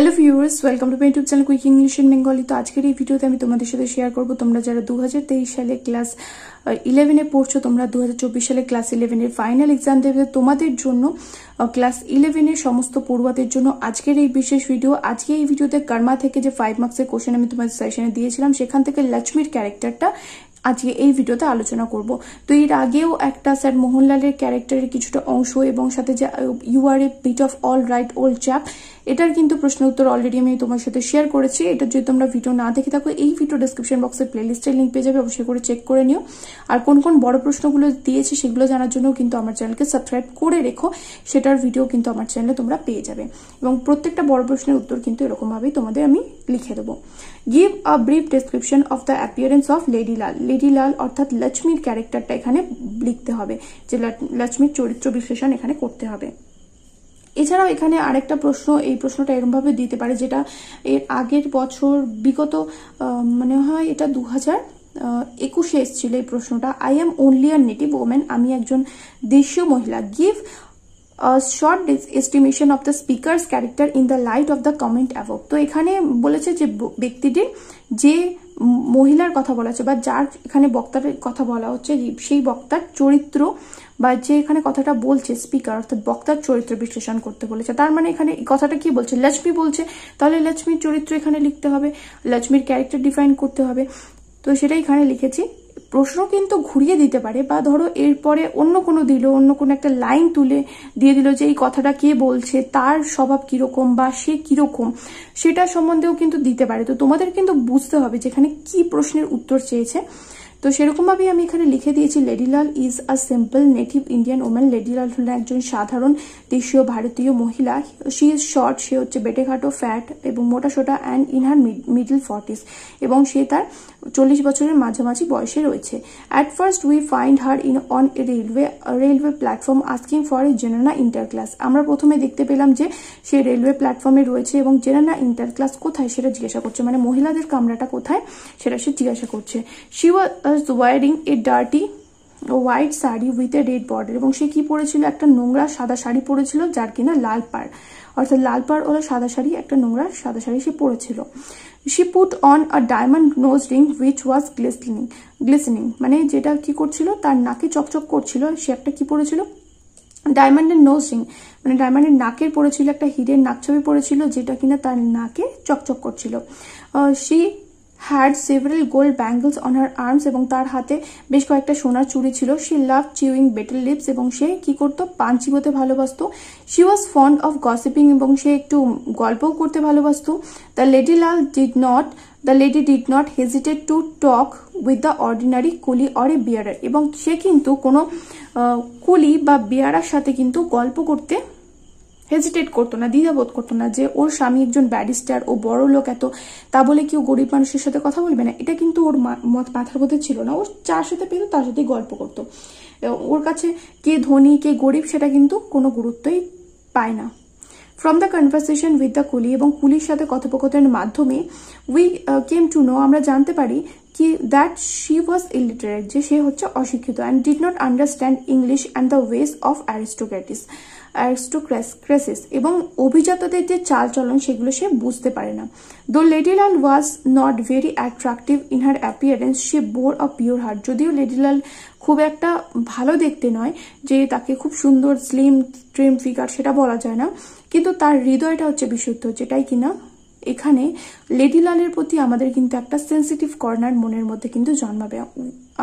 Hello viewers welcome to my YouTube channel quick English in Bengali তো আজকের এই ভিডিওতে আমি তোমাদের সাথে শেয়ার করব, তোমরা যারা দু হাজার তেইশ সালে ক্লাস ইলেভেনে পড়ছো, তোমরা দু হাজার চব্বিশ সালে ক্লাস ইলেভেনের ফাইনাল এক্সাম দেবে। তোমাদের জন্য ক্লাস ইলেভেনের সমস্ত পড়ুয়াদের জন্য আজকের এই বিশেষ ভিডিও আজকে এই ভিডিওতে কর্মা থেকে যে ফাইভ মার্কসের কোশ্চেন আমি তোমাদের সেশনে দিয়েছিলাম, সেখান থেকে লক্ষ্মীর ক্যারেক্টারটা আজকে এই ভিডিওতে আলোচনা করব। তো এর আগেও একটা স্যার মোহনলালের ক্যারেক্টারের কিছুটা অংশ এবং সাথে যে you are a bit of all right old chap এটার কিন্তু প্রশ্ন উত্তর অলরেডি আমি তোমার সাথে শেয়ার করেছি। এটা যদি তোমরা ভিডিও না দেখে থাকো, এই ভিডিও ডিসক্রিপশন বক্সের প্লেলিস্টের লিঙ্ক পেয়ে যাবে, অবশ্যই করে চেক করে নিও। আর কোন কোন বড় প্রশ্নগুলো দিয়েছি সেগুলো জানার জন্য কিন্তু আমার চ্যানেলকে সাবস্ক্রাইব করে রেখো। সেটার ভিডিও কিন্তু আমার চ্যানেলে তোমরা পেয়ে যাবে। এবং প্রত্যেকটা বড় প্রশ্নের উত্তর কিন্তু এরকমভাবেই তোমাদের আমি লিখে দেবো। Give a brief description of the appearance of Lady Lal Lady Lal অর্থাৎ লক্ষ্মীর ক্যারেক্টারটা এখানে লিখতে হবে, যে লক্ষ্মীর চরিত্র বিশ্লেষণ এখানে করতে হবে। এছাড়াও এখানে আরেকটা প্রশ্ন, এই প্রশ্নটা এরমভাবে দিতে পারে যেটা এর আগের বছর বিগত মানে হয় এটা দু হাজার একুশে এসেছিল এই প্রশ্নটা। I am only a native woman আমি একজন দেশীয় মহিলা। Give short estimation of the speaker's character in the light of the comment above তো এখানে বলেছে যে ব্যক্তিটির যে মহিলার কথা বলা হচ্ছে বা যার এখানে বক্তার কথা বলা হচ্ছে, সেই বক্তার চরিত্র বা যে এখানে কথাটা বলছে স্পিকার অর্থাৎ বক্তার চরিত্র বিশ্লেষণ করতে বলেছে, তার মানে এখানে কথাটা কি বলছে? লক্ষ্মী বলছে, তাহলে লক্ষ্মীর চরিত্র এখানে লিখতে হবে, লক্ষ্মীর ক্যারেক্টার ডিফাইন করতে হবে। তো সেটা এখানে লিখেছি। প্রশ্ন কিন্তু ঘুরিয়ে দিতে পারে বা ধরো এরপরে অন্য কোনো দিল, অন্য কোনো একটা লাইন তুলে দিয়ে দিল যে এই কথাটা কে বলছে, তার স্বভাব কীরকম বা সে কীরকম, সেটা সম্বন্ধেও কিন্তু দিতে পারে। তো তোমাদের কিন্তু বুঝতে হবে যেখানে কি প্রশ্নের উত্তর চেয়েছে। তো সেরকমভাবেই আমি এখানে লিখে দিয়েছি, Ladilal is a simple native Indian woman Ladilal হলেন একজন সাধারণ দেশীয় ভারতীয় মহিলা। শি ইজ শর্ট, সে হচ্ছে বেটেঘাটো, ফ্যাট এবং মোটা সোটা and in her middle forties এবং সে তার চল্লিশ বছরের মাঝামাঝি বয়সে রয়েছে। At first we find her in on a railway railway platform asking for a zenana inter class আমরা প্রথমে দেখতে পেলাম যে সে রেলওয়ে প্ল্যাটফর্মে রয়েছে এবং জেনানা ইন্টার ক্লাস কোথায় সেটা জিজ্ঞাসা করছে মানে মহিলাদের কামরাটা কোথায় সেটা সে জিজ্ঞাসা করছে। She was wearing a dirty white sari with a red border এবং সে কি পরেছিল? একটা নোংরা সাদা শাড়ি পরেছিল যার কিনা লাল পাড়। অর্থাৎ লাল পাড় হলো সাদা শাড়ি, একটা নোংরা সাদা শাড়ি সে পরেছিল। She put on a diamond nose ring which was glistening glistening মানে যেটা কি করছিল? তার নাকে চকচক করছিল। সে একটা কি পরেছিল? ডায়মন্ডের নোজ রিং মানে ডায়মন্ডের নাকের পড়েছিল একটা হিরের নাক ছবি পড়েছিল যেটা কিনা তার নাকে চকচক করছিল। She had several gold bangles on her arms এবং তার হাতে বেশ কয়েকটা সোনার চুড়ি ছিল। She love chewing betel leaves এবং সে কি করতো? পান চিবোতে ভালোবাসতো। She was fond of gossiping এবং সে একটু গল্পও করতে ভালোবাসতো। The lady Lal did not the lady did not hesitate to talk with the ordinary coolie or a bearer এবং সে কিন্তু কোনো কুলি বা বিয়ারার সাথে কিন্তু গল্প করতে হেজিটেট করতো না, দ্বিধাবোধ করতো না যে ওর স্বামী একজন ব্যারিস্টার, ও বড় লোক এত, তা বলে কি ও গরিব মানুষের সাথে কথা বলবে না? এটা কিন্তু ওর মাথার মধ্যে ছিল না। ও যার সাথে পেতো তার সাথেই গল্প করতো। ওর কাছে কে ধনী, কে গরিব সেটা কিন্তু কোনো গুরুত্বই পায় না। From the conversation with the coolie এবং কুলির সাথে কথোপকথনের মাধ্যমে উই কেম টু নো আমরা জানতে পারি কি দ্যাট শি ওয়াজ ইলিটারেট যে সে হচ্ছে অশিক্ষিত and did not understand English and the ways of aristocrats aristocracies এবং অভিজাতদের যে চাল চলন সেগুলো সে বুঝতে পারে না। Though Ladilal was not very attractive in her appearance she bore of pure heart যদিও লেডিলাল খুব একটা ভালো দেখতে নয়, যে তাকে খুব সুন্দর স্লিম ট্রিম ফিগার সেটা বলা যায় না কিন্তু তার হৃদয়টা হচ্ছে বিশুদ্ধ, যেটাই কিনা এখানে লেডিলালের প্রতি আমাদের কিন্তু একটা সেন্সিটিভ কর্নার মনের মধ্যে কিন্তু জন্মাবে।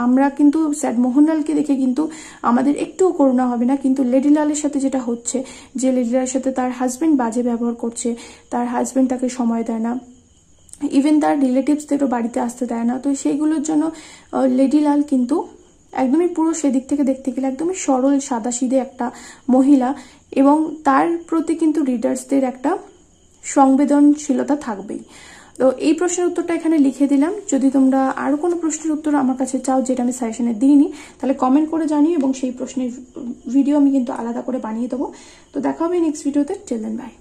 আমরা কিন্তু স্যার মোহনলালকে দেখে কিন্তু আমাদের একটুও করুণা হবে না, কিন্তু লেডিলালের সাথে যেটা হচ্ছে, যে লেডিলালের সাথে তার হাজবেন্ড বাজে ব্যবহার করছে, তার হাজবেন্ড তাকে সময় দেয় না। ইভেন তার রিলেটিভসদেরও বাড়িতে আসতে দেয় না। তো সেইগুলোর জন্য লেডিলাল কিন্তু একদমই পুরো সেদিক থেকে দেখতে গেলে একদমই সরল সাদাসিদে একটা মহিলা এবং তার প্রতি কিন্তু রিডার্সদের একটা সংবেদনশীলতা থাকবেই। তো এই প্রশ্নের উত্তরটা এখানে লিখে দিলাম। যদি তোমরা আরও কোনো প্রশ্নের উত্তর আমার কাছে চাও, যেটা আমি সাজেশনে দিইনি, তাহলে কমেন্ট করে জানিও এবং সেই প্রশ্নের ভিডিও আমি কিন্তু আলাদা করে বানিয়ে দেবো। তো দেখা হবে নেক্সট ভিডিওতে টেলেন বাই